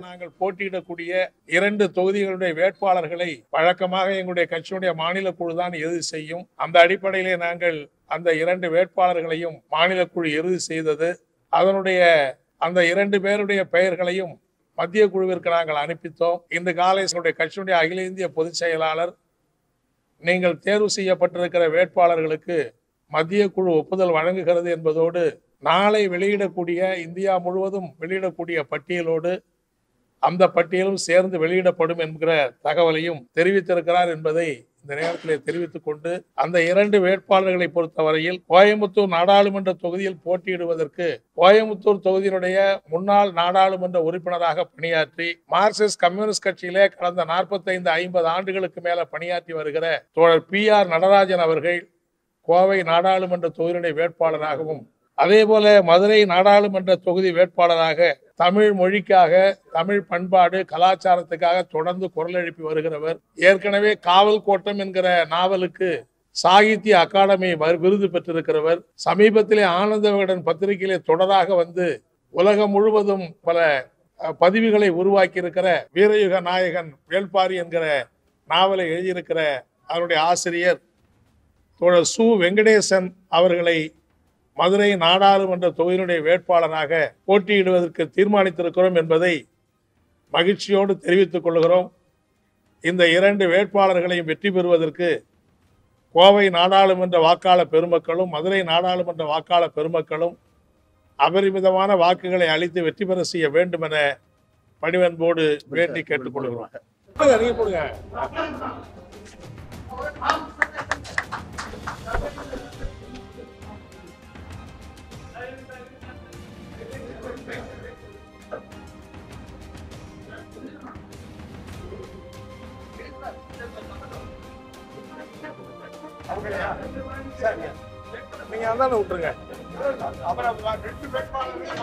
நாங்கள் போட்டியிடக்கூடிய இரண்டு தொகுதிகளுடைய வேட்பாளர்களை வழக்கமாக எங்களுடைய கட்சியுடைய மாநில குழு தான் இறுதி செய்யும்? அந்த அடிப்படையிலே நாங்கள் அந்த இரண்டு வேட்பாளர்களையும் மாநில குழு இறுதி செய்தது. அதனுடைய அந்த இரண்டு பேருடைய பெயர்களையும் மத்திய குழுவிற்கு நாங்கள் அனுப்பித்தோம். இந்த காலை என்னுடைய கட்சியினுடைய அகில இந்திய பொதுச் செயலாளர் நீங்கள் தேர்வு செய்யப்பட்டிருக்கிற வேட்பாளர்களுக்கு மத்திய குழு ஒப்புதல் வழங்குகிறது என்பதோடு நாளை வெளியிடக்கூடிய இந்தியா முழுவதும் வெளியிடக்கூடிய பட்டியலோடு அந்த பட்டியலும் சேர்ந்து வெளியிடப்படும் என்கிற தகவலையும் தெரிவித்திருக்கிறார் என்பதை இந்த நேரத்தில் தெரிவித்துக் கொண்டு அந்த இரண்டு வேட்பாளர்களை பொறுத்தவரையில் கோயம்புத்தூர் நாடாளுமன்ற தொகுதியில் போட்டியிடுவதற்கு கோயம்புத்தூர் தொகுதியினுடைய முன்னாள் நாடாளுமன்ற உறுப்பினராக பணியாற்றி மார்க்சிஸ்ட் கம்யூனிஸ்ட் கட்சியிலே கடந்த நாற்பத்தைந்து ஐம்பது ஆண்டுகளுக்கு மேல பணியாற்றி வருகிற தோழர் பி ஆர் நடராஜன் அவர்கள் கோவை நாடாளுமன்ற தொகுதியினுடைய வேட்பாளராகவும் அதே போல மதுரை நாடாளுமன்ற தொகுதி வேட்பாளராக தமிழ் மொழிக்காக தமிழ் பண்பாடு கலாச்சாரத்துக்காக தொடர்ந்து குரல் எழுப்பி வருகிறவர். ஏற்கனவே காவல் கோட்டம் என்கிற நாவலுக்கு சாகித்ய அகாடமி விருது பெற்றிருக்கிறவர். சமீபத்திலே ஆனந்த விகடன் பத்திரிகையிலே தொடராக வந்து உலகம் முழுவதும் பல பதிவுகளை உருவாக்கி இருக்கிற வீரயுக நாயகன் வேள்பாரி என்கிற நாவலை எழுதியிருக்கிற அவருடைய ஆசிரியர் தோழர் சு. வெங்கடேசன் அவர்களை மதுரை நாடாளுமன்ற தொகுதியினுடைய வேட்பாளராக போட்டியிடுவதற்கு தீர்மானித்திருக்கிறோம் என்பதை மகிழ்ச்சியோடு தெரிவித்துக் கொள்கிறோம். இந்த இரண்டு வேட்பாளர்களையும் வெற்றி பெறுவதற்கு கோவை நாடாளுமன்ற வாக்காளர் பெருமக்களும் மதுரை நாடாளுமன்ற வாக்காளர் பெருமக்களும் அபரிமிதமான வாக்குகளை அளித்து வெற்றி பெற செய்ய வேண்டும் என பணிவன்போடு வேண்டி கேட்டுக்கொள்கிறோம். போடுங்க, நீங்க போடுங்க நீங்க அந்தாண்ட விட்டுருங்க. அப்புறம் ரெண்டு வேட்பாளர்கள்